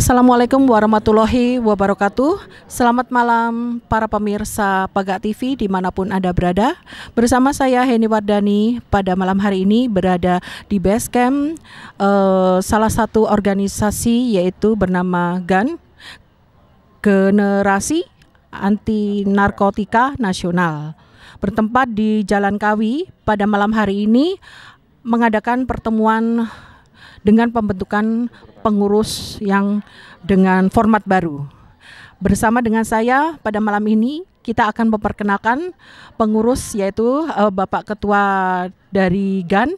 Assalamualaikum warahmatullahi wabarakatuh. Selamat malam para pemirsa Pagak TV di mana pun Anda berada. Bersama saya Heni Wardani pada malam hari ini berada di base camp uh, salah satu organisasi yaitu bernama GAN, Generasi Anti Narkotika Nasional. Bertempat di Jalan Kawi pada malam hari ini mengadakan pertemuan dengan pembentukan pengurus yang dengan format baru. Bersama dengan saya pada malam ini kita akan memperkenalkan pengurus yaitu uh, Bapak Ketua dari GAN.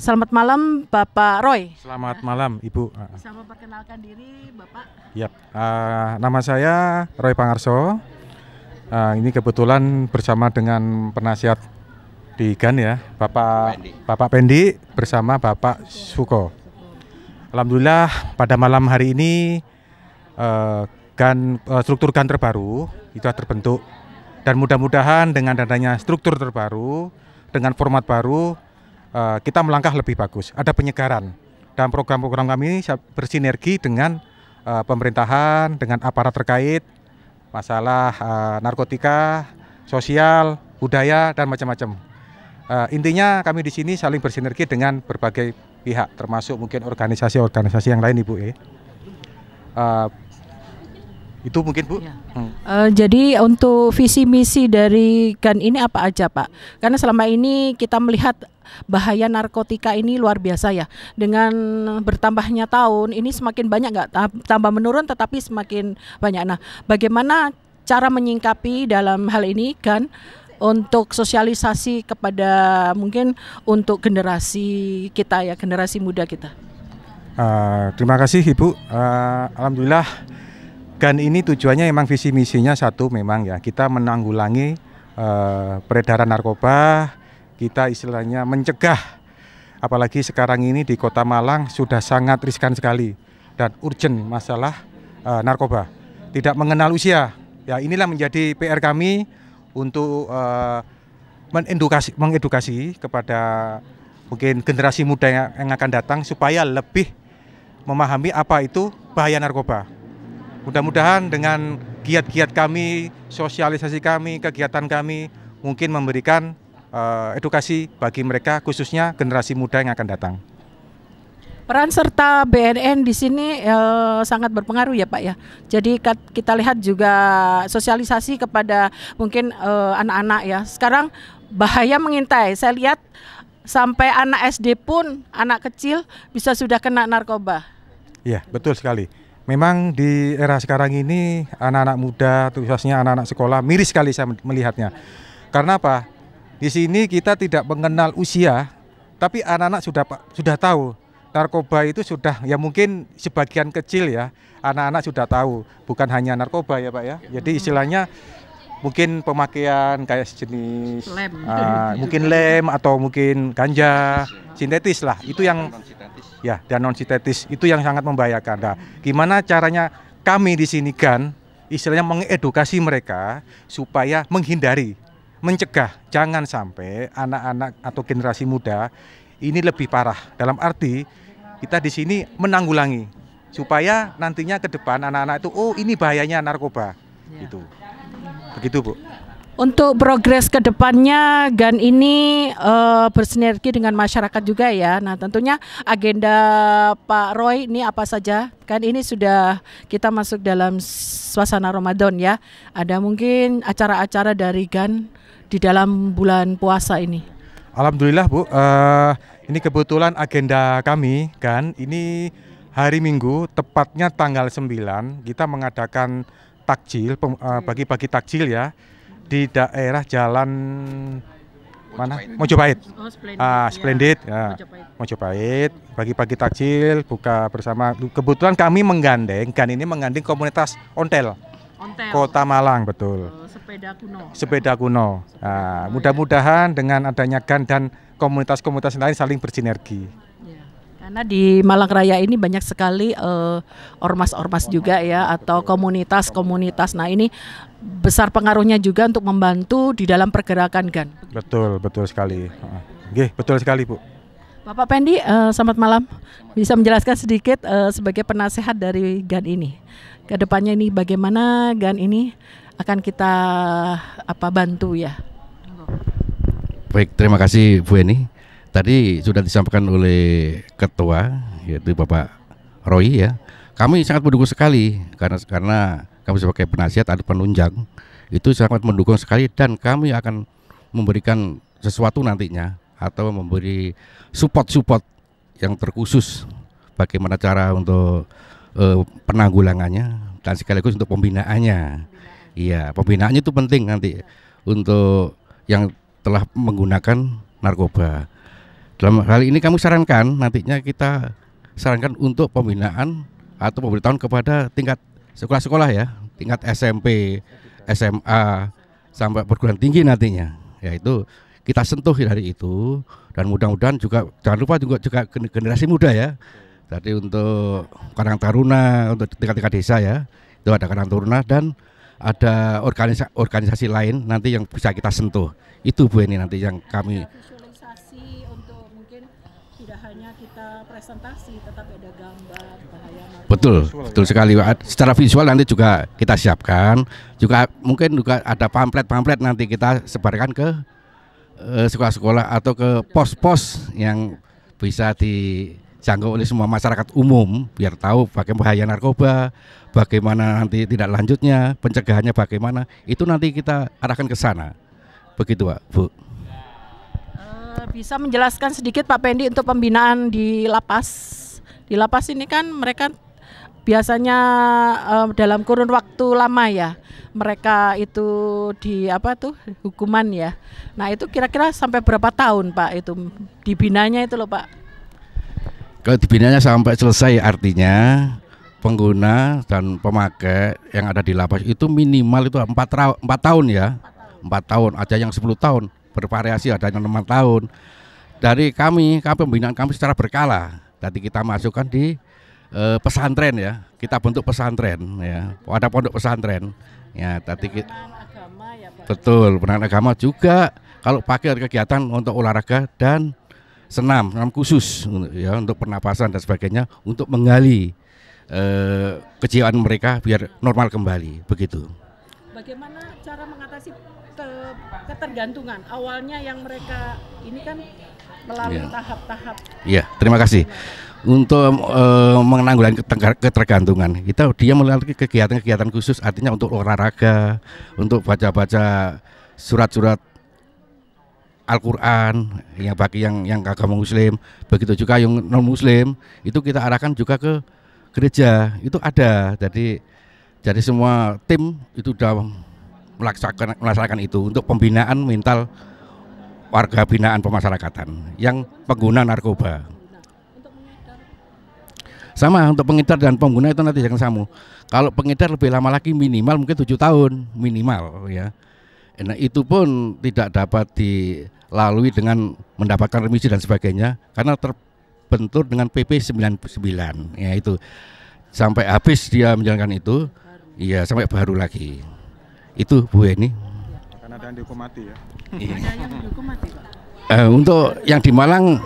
Selamat malam Bapak Roy. Selamat malam Ibu. Bisa memperkenalkan diri Bapak? Yap, uh, nama saya Roy Pangarso. Uh, ini kebetulan bersama dengan penasihat di GAN ya, Bapak Pendi. Bapak Pendi bersama Bapak Suko. Alhamdulillah pada malam hari ini uh, GAN uh, struktur GAN terbaru itu terbentuk dan mudah-mudahan dengan adanya struktur terbaru dengan format baru uh, kita melangkah lebih bagus. Ada penyegaran dan program-program kami bersinergi dengan pemerintahan, dengan aparat terkait masalah narkotika, sosial, budaya dan macam-macam. Uh, intinya kami di sini saling bersinergi dengan berbagai pihak termasuk mungkin organisasi-organisasi yang lain ibu ya. Uh, itu mungkin bu. Ya. Hmm. Uh, jadi untuk visi misi dari kan ini apa aja pak? Karena selama ini kita melihat bahaya narkotika ini luar biasa ya. Dengan bertambahnya tahun ini semakin banyak nggak tambah menurun tetapi semakin banyak. Nah, bagaimana cara menyingkapi dalam hal ini kan? Untuk sosialisasi kepada mungkin untuk generasi kita ya generasi muda kita. Uh, terima kasih Ibu. Uh, Alhamdulillah kan ini tujuannya memang visi misinya satu memang ya kita menanggulangi uh, peredaran narkoba, kita istilahnya mencegah apalagi sekarang ini di Kota Malang sudah sangat riskan sekali dan urgent masalah uh, narkoba. Tidak mengenal usia. Ya inilah menjadi PR kami untuk uh, mengedukasi, kepada mungkin generasi muda yang akan datang supaya lebih memahami apa itu bahaya narkoba. Mudah-mudahan dengan giat-giat kami, sosialisasi kami, kegiatan kami mungkin memberikan uh, edukasi bagi mereka khususnya generasi muda yang akan datang. Peran serta BNN di sini eh, sangat berpengaruh ya Pak ya. Jadi kita lihat juga sosialisasi kepada mungkin eh, anak-anak ya. Sekarang bahaya mengintai. Saya lihat sampai anak SD pun anak kecil bisa sudah kena narkoba. Iya betul sekali. Memang di era sekarang ini anak-anak muda, khususnya anak-anak sekolah, miris sekali saya melihatnya. Karena apa? Di sini kita tidak mengenal usia, tapi anak-anak sudah sudah tahu narkoba itu sudah ya mungkin sebagian kecil ya anak-anak sudah tahu. Bukan hanya narkoba ya pak ya. Jadi istilahnya mungkin pemakaian kayak sejenis lem. Uh, mungkin lem atau mungkin ganja sintetis lah. Itu yang ya dan non sintetis itu yang sangat membahayakan. Nah gimana caranya kami di sini kan istilahnya mengedukasi mereka supaya menghindari mencegah. Jangan sampai anak-anak atau generasi muda ini lebih parah. Dalam arti kita di sini menanggulangi supaya nantinya ke depan anak-anak itu oh ini bahayanya narkoba. Ya. Gitu. Begitu, Bu. Untuk progres ke depannya GAN ini uh, bersinergi dengan masyarakat juga ya. Nah, tentunya agenda Pak Roy ini apa saja? Kan ini sudah kita masuk dalam suasana Ramadan ya. Ada mungkin acara-acara dari GAN di dalam bulan puasa ini. Alhamdulillah Bu, uh, ini kebetulan agenda kami kan, ini hari Minggu tepatnya tanggal 9 kita mengadakan takjil, uh, bagi-bagi takjil ya di daerah Jalan mana? Mojopahit. Oh, Splendid. Ah, Splendid ya. ya. Mojopahit. Bagi-bagi takjil, buka bersama. Kebetulan kami menggandeng, kan ini menggandeng komunitas ontel. Ontel. Kota Malang betul. Oh, sepeda kuno. Sepeda kuno. Nah, mudah-mudahan dengan adanya GAN dan komunitas-komunitas lain saling bersinergi. Ya, karena di Malang Raya ini banyak sekali ormas eh, ormas-ormas juga ya atau komunitas-komunitas. Nah ini besar pengaruhnya juga untuk membantu di dalam pergerakan GAN. Betul, betul sekali. Oke, betul sekali Bu. Bapak Pendi, uh, selamat malam. Bisa menjelaskan sedikit uh, sebagai penasehat dari GAN ini. Ke depannya ini bagaimana GAN ini akan kita apa bantu ya? Baik, terima kasih Bu Eni. Tadi sudah disampaikan oleh Ketua yaitu Bapak Roy ya. Kami sangat mendukung sekali karena karena kami sebagai penasihat atau penunjang itu sangat mendukung sekali dan kami akan memberikan sesuatu nantinya atau memberi support-support yang terkhusus bagaimana cara untuk uh, penanggulangannya dan sekaligus untuk pembinaannya. Iya, pembinaannya itu penting nanti untuk yang telah menggunakan narkoba. Dalam hal ini kami sarankan nantinya kita sarankan untuk pembinaan atau pemberitahuan kepada tingkat sekolah-sekolah ya, tingkat SMP, SMA sampai perguruan tinggi nantinya. Yaitu kita sentuh dari itu dan mudah-mudahan juga jangan lupa juga juga generasi muda ya. Tadi untuk Karang Taruna, untuk tingkat-tingkat desa ya, itu ada Karang Taruna dan ada organisasi, organisasi lain nanti yang bisa kita sentuh. Itu Bu ini nanti yang kami visualisasi untuk mungkin tidak hanya kita presentasi tetapi ada gambar bahaya Betul, betul sekali. Secara visual nanti juga kita siapkan. Juga mungkin juga ada pamflet-pamflet nanti kita sebarkan ke eh, sekolah-sekolah atau ke pos-pos yang bisa dijangkau oleh semua masyarakat umum biar tahu bagaimana bahaya narkoba, bagaimana nanti tidak lanjutnya, pencegahannya bagaimana. Itu nanti kita arahkan ke sana. Begitu, Pak, Bu. Uh, bisa menjelaskan sedikit Pak Pendi untuk pembinaan di lapas. Di lapas ini kan mereka biasanya uh, dalam kurun waktu lama ya. Mereka itu di apa tuh hukuman ya. Nah, itu kira-kira sampai berapa tahun, Pak? Itu dibinanya itu loh, Pak. Kalau dibinanya sampai selesai artinya pengguna dan pemakai yang ada di lapas itu minimal itu empat, empat tahun ya empat tahun, ada yang 10 tahun, bervariasi ada yang enam tahun. Dari kami, kami pembinaan kami secara berkala. Tadi kita masukkan di e, pesantren ya, kita bentuk pesantren ya, ada pondok pesantren. Ya, tadi kita ya, betul, penanganan agama juga kalau pakai kegiatan untuk olahraga dan senam, senam khusus ya untuk pernapasan dan sebagainya untuk menggali eh, kejiwaan mereka biar normal kembali begitu. Bagaimana cara mengatasi ke ketergantungan. Awalnya yang mereka ini kan melalui iya. tahap-tahap. Iya, ya, terima kasih. Untuk uh, menanggulangi ketergantungan, kita dia melalui kegiatan-kegiatan khusus artinya untuk olahraga, untuk baca-baca surat-surat Al-Qur'an yang bagi yang yang agama muslim, begitu juga yang non muslim, itu kita arahkan juga ke gereja. Itu ada. Jadi jadi semua tim itu sudah melaksanakan, melaksanakan itu untuk pembinaan mental warga binaan pemasyarakatan yang pengguna narkoba. Sama untuk pengedar dan pengguna itu nanti jangan sama. Kalau pengedar lebih lama lagi minimal mungkin tujuh tahun minimal ya. Nah itu pun tidak dapat dilalui dengan mendapatkan remisi dan sebagainya karena terbentur dengan PP 99 ya itu sampai habis dia menjalankan itu, iya sampai baru lagi. Itu Bu Eni. Karena ada yang dihukum mati ya. Iya. yang dihukum mati Pak. Eh, untuk yang di Malang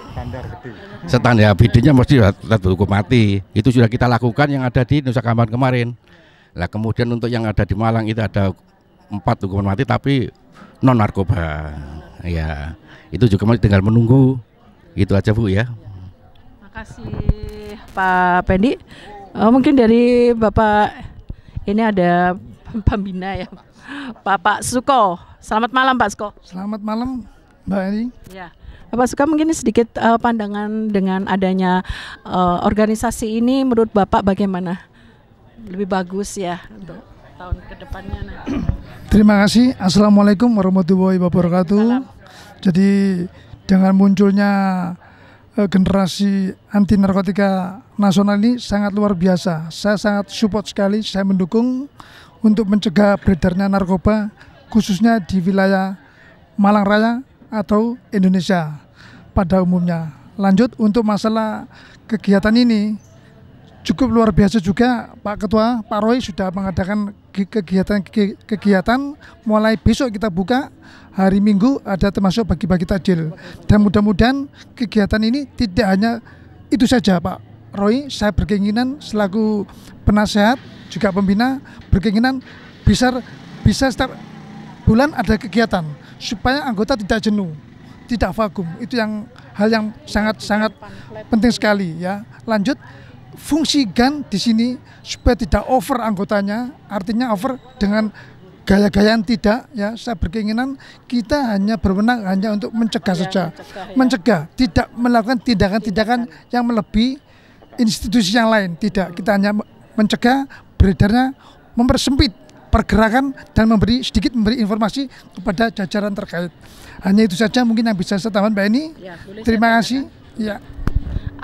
standar BD-nya mesti tetap hukum mati. Itu sudah kita lakukan yang ada di Nusa Kambangan kemarin. Nah kemudian untuk yang ada di Malang itu ada empat hukuman mati tapi non narkoba. Ya itu juga masih tinggal menunggu. Itu aja Bu ya. Makasih Pak Pendi. Oh, mungkin dari Bapak ini ada pembina ya. Bapak Suko. Selamat malam Pak Suko. Selamat malam Mbak Eni. Ya. Bapak Suko mungkin sedikit uh, pandangan dengan adanya uh, organisasi ini menurut Bapak bagaimana? Lebih bagus ya untuk tahun ke depannya nanti. Terima kasih. Assalamualaikum warahmatullahi wabarakatuh. Jadi dengan munculnya uh, generasi anti narkotika nasional ini sangat luar biasa. Saya sangat support sekali, saya mendukung untuk mencegah beredarnya narkoba khususnya di wilayah Malang Raya atau Indonesia pada umumnya. Lanjut untuk masalah kegiatan ini cukup luar biasa juga Pak Ketua, Pak Roy sudah mengadakan kegiatan-kegiatan mulai besok kita buka hari Minggu ada termasuk bagi-bagi takjil dan mudah-mudahan kegiatan ini tidak hanya itu saja Pak Roy. Saya berkeinginan selaku penasehat juga pembina berkeinginan bisa bisa setiap bulan ada kegiatan supaya anggota tidak jenuh tidak vakum. Itu yang hal yang sangat sangat penting sekali ya. Lanjut fungsi GAN di sini supaya tidak over anggotanya, artinya over dengan gaya-gayaan tidak ya. Saya berkeinginan kita hanya berwenang hanya untuk mencegah ya, saja. mencegah, ya. mencegah tidak melakukan tindakan-tindakan yang melebihi institusi yang lain. Tidak kita hanya mencegah beredarnya mempersempit pergerakan dan memberi sedikit memberi informasi kepada jajaran terkait. Hanya itu saja mungkin yang bisa saya tambahkan Mbak ini ya, terima kasih. ya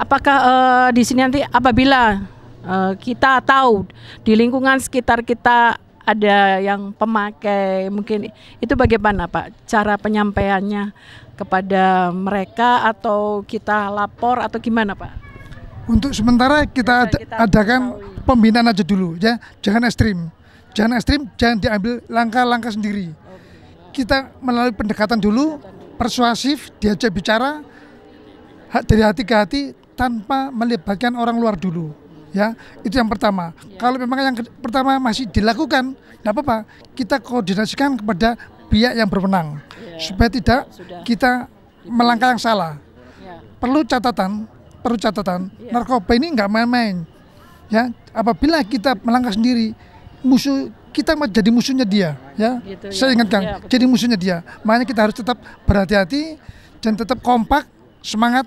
apakah uh, di sini nanti apabila uh, kita tahu di lingkungan sekitar kita ada yang pemakai mungkin itu bagaimana Pak cara penyampaiannya kepada mereka atau kita lapor atau gimana Pak? Untuk sementara kita, ad kita adakan tahu. pembinaan aja dulu ya, jangan ekstrim, jangan ekstrim, jangan diambil langkah-langkah sendiri. Kita melalui pendekatan dulu, persuasif, diajak bicara dari hati ke hati tanpa melibatkan orang luar dulu ya itu yang pertama ya. kalau memang yang pertama masih dilakukan tidak apa-apa kita koordinasikan kepada pihak yang berwenang ya. supaya tidak Sudah. kita melangkah yang salah ya. perlu catatan perlu catatan ya. narkoba ini nggak main-main ya apabila kita melangkah sendiri musuh kita jadi musuhnya dia ya gitu, saya ya. ingatkan ya, jadi musuhnya dia makanya kita harus tetap berhati-hati dan tetap kompak semangat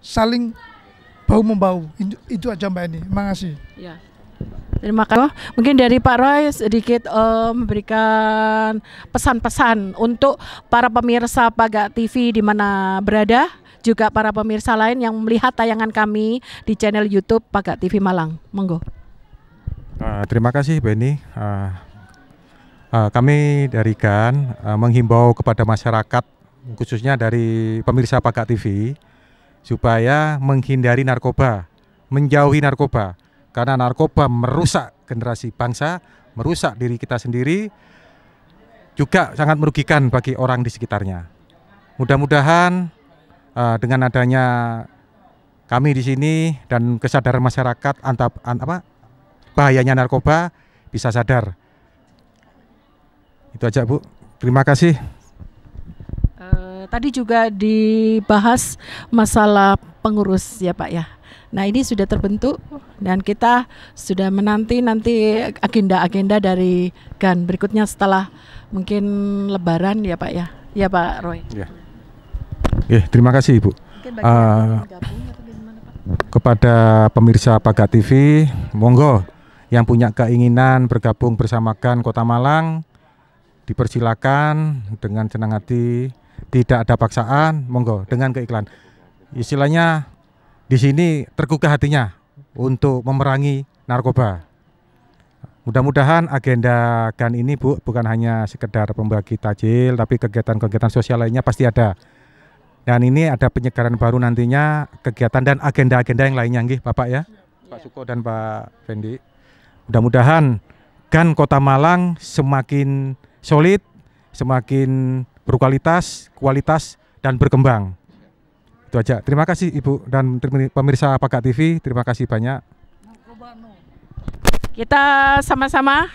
saling bau membau itu, itu aja mbak ini terima kasih ya. Terima kasih. Mungkin dari Pak Roy sedikit uh, memberikan pesan-pesan untuk para pemirsa Paga TV di mana berada, juga para pemirsa lain yang melihat tayangan kami di channel YouTube Paga TV Malang. Monggo. Uh, terima kasih Benny. Uh, uh, kami dari GAN uh, menghimbau kepada masyarakat khususnya dari pemirsa Paga TV supaya menghindari narkoba, menjauhi narkoba. Karena narkoba merusak generasi bangsa, merusak diri kita sendiri, juga sangat merugikan bagi orang di sekitarnya. Mudah-mudahan uh, dengan adanya kami di sini dan kesadaran masyarakat antap, an, apa, bahayanya narkoba bisa sadar. Itu aja Bu. Terima kasih tadi juga dibahas masalah pengurus ya Pak ya. Nah ini sudah terbentuk dan kita sudah menanti nanti agenda-agenda dari GAN berikutnya setelah mungkin Lebaran ya Pak ya. Ya Pak Roy. Ya. Eh, terima kasih Ibu. Uh, kepada pemirsa Paga TV, monggo yang punya keinginan bergabung bersama GAN Kota Malang dipersilakan dengan senang hati tidak ada paksaan, monggo dengan keiklan. Istilahnya di sini tergugah hatinya untuk memerangi narkoba. Mudah-mudahan agenda GAN ini Bu bukan hanya sekedar pembagi tajil tapi kegiatan-kegiatan sosial lainnya pasti ada. Dan ini ada penyegaran baru nantinya kegiatan dan agenda-agenda yang lainnya nggih Bapak ya. Pak Suko dan Pak Fendi. Mudah-mudahan GAN Kota Malang semakin solid, semakin berkualitas, kualitas dan berkembang. Itu aja. Terima kasih Ibu dan pemirsa Pakat TV. Terima kasih banyak. Kita sama-sama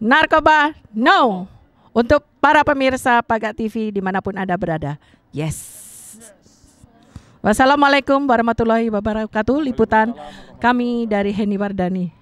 narkoba no untuk para pemirsa Pagat TV di mana pun anda berada. Yes. Wassalamualaikum warahmatullahi wabarakatuh. Liputan kami dari Heni Wardani.